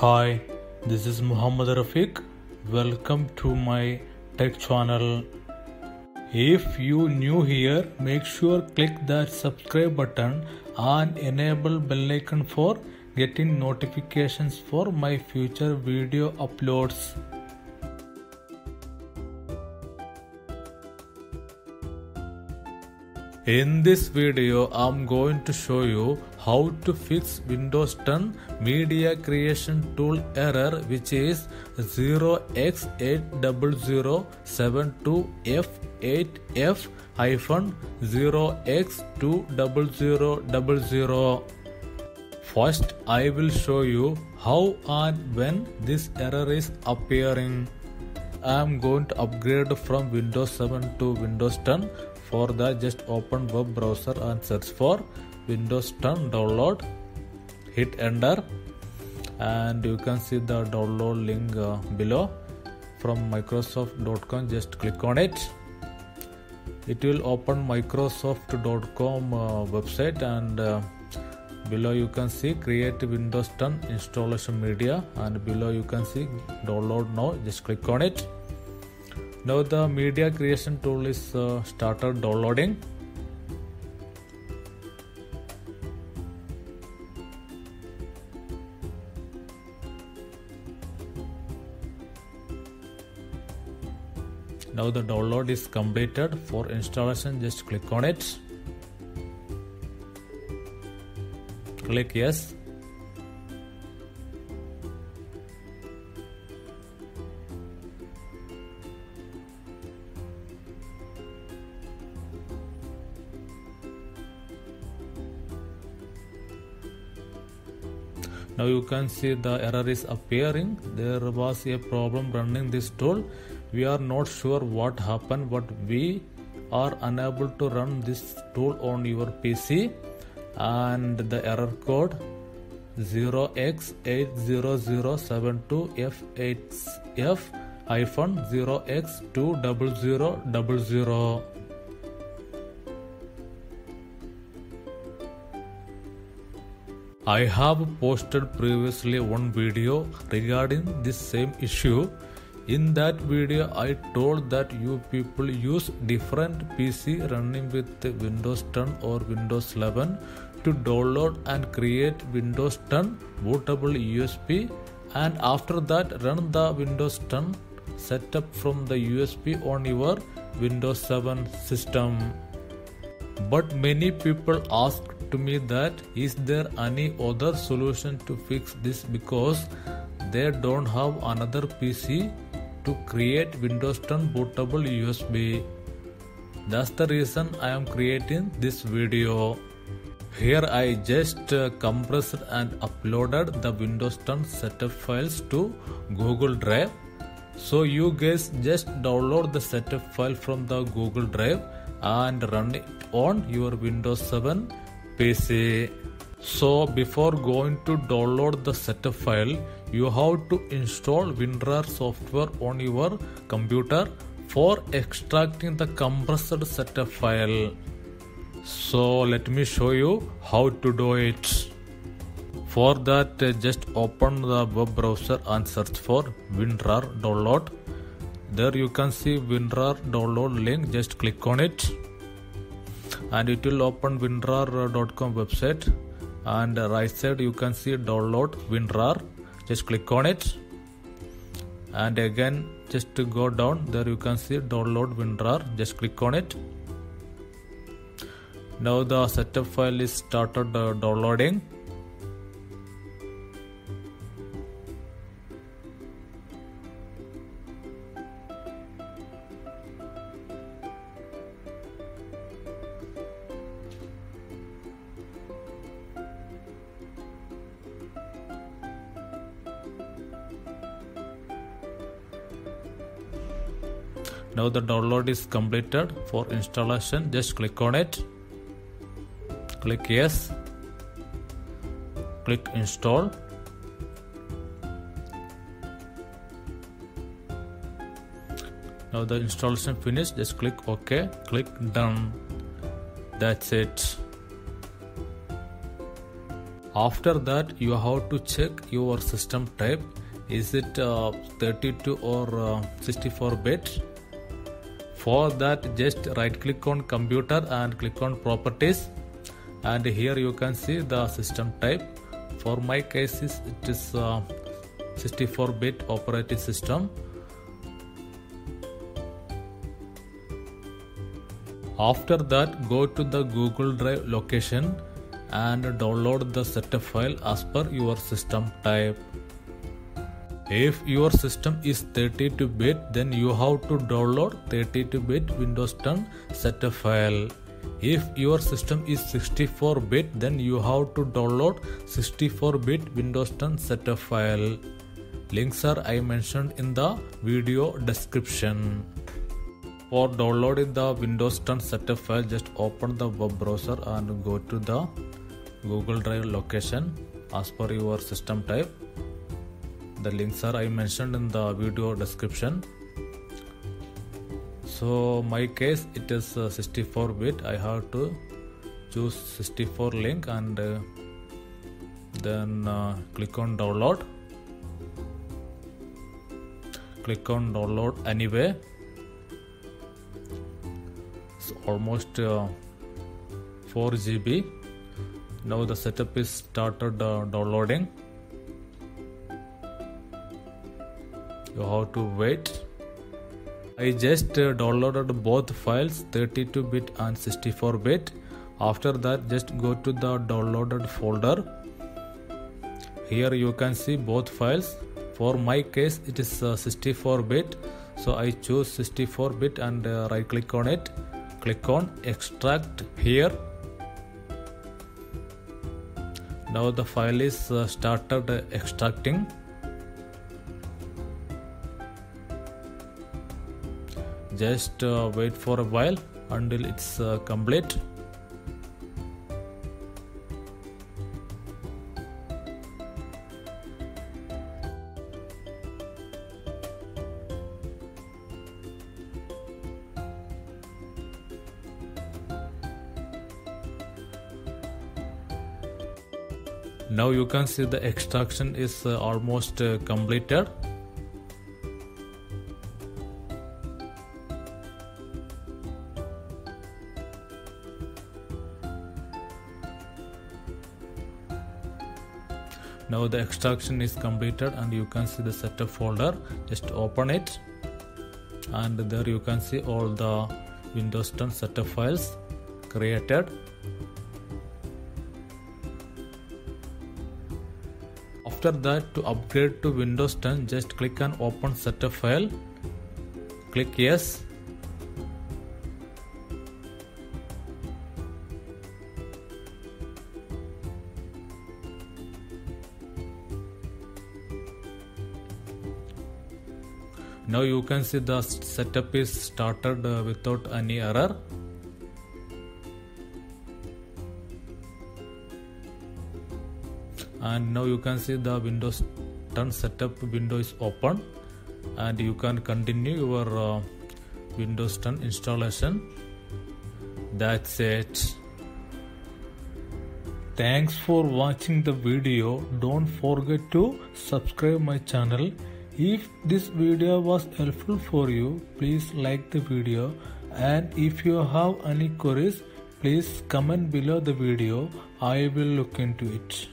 Hi, this is Muhammad Rafiq. Welcome to my tech channel. If you new here, make sure click that subscribe button and enable bell icon for getting notifications for my future video uploads. In this video, I'm going to show you how to fix Windows 10 Media Creation Tool error which is 0x80072F8F-0x20000. First, I will show you how and when this error is appearing. I am going to upgrade from Windows 7 to Windows 10 for that just open web browser and search for windows 10 download hit enter and you can see the download link uh, below from microsoft.com just click on it. It will open microsoft.com uh, website and uh, below you can see create windows 10 installation media and below you can see download now. Just click on it. Now the media creation tool is uh, started downloading now the download is completed. For installation just click on it. Click yes. Now you can see the error is appearing. There was a problem running this tool we are not sure what happened but we are unable to run this tool on your pc and the error code 0x80072f8f hyphen 0x20000 I have posted previously one video regarding this same issue. In that video, I told that you people use different PC running with Windows 10 or Windows 11 to download and create Windows 10 bootable USB and after that run the Windows 10 setup from the USB on your Windows 7 system. But many people ask to me that is there any other solution to fix this because they don't have another PC to create Windows 10 bootable USB. That's the reason I am creating this video. Here I just uh, compressed and uploaded the Windows 10 setup files to Google Drive. So you guys just download the setup file from the Google Drive and run it on your Windows 7 PC. So before going to download the setup file, you have to install WinRAR software on your computer for extracting the compressed setup file. So let me show you how to do it. For that just open the web browser and search for WinRAR download. There you can see WinRAR download link just click on it and it will open winrar.com website and right side you can see download winrar just click on it. And again just to go down there you can see download winrar just click on it. Now the setup file is started uh, downloading now the download is completed. For installation just click on it. Click yes. Click install. Now the installation finished. Just click ok. Click done. That's it. After that you have to check your system type. Is it uh, 32 or uh, 64 bit for that just right click on computer and click on properties. And here you can see the system type. For my case it is uh, 64 bit operating system. After that go to the google drive location and download the setup file as per your system type if your system is 32 bit then you have to download 32 bit windows 10 setup file. If your system is 64 bit then you have to download 64 bit windows 10 setup file. Links are i mentioned in the video description. For downloading the Windows 10 setup file, just open the web browser and go to the Google Drive location as per your system type. The links are I mentioned in the video description. So my case it is 64 bit. I have to choose 64 link and uh, then uh, click on download. Click on download anyway it's almost uh, 4 GB. Now the setup is started uh, downloading. You have to wait. I just uh, downloaded both files 32 bit and 64 bit. After that, just go to the downloaded folder. Here you can see both files. For my case, it is 64 bit. So I choose 64 bit and right click on it click on extract here now the file is uh, started extracting just uh, wait for a while until it's uh, complete. Now you can see the extraction is uh, almost uh, completed now the extraction is completed and you can see the setup folder. Just open it. And there you can see all the windows 10 setup files created. After that to upgrade to windows 10 just click on open setup file. Click yes now you can see the setup is started uh, without any error. And now you can see the windows 10 setup window is open. And you can continue your uh, windows 10 installation. That's it. Thanks for watching the video. Don't forget to subscribe my channel if this video was helpful for you please like the video. And if you have any queries please comment below the video. I will look into it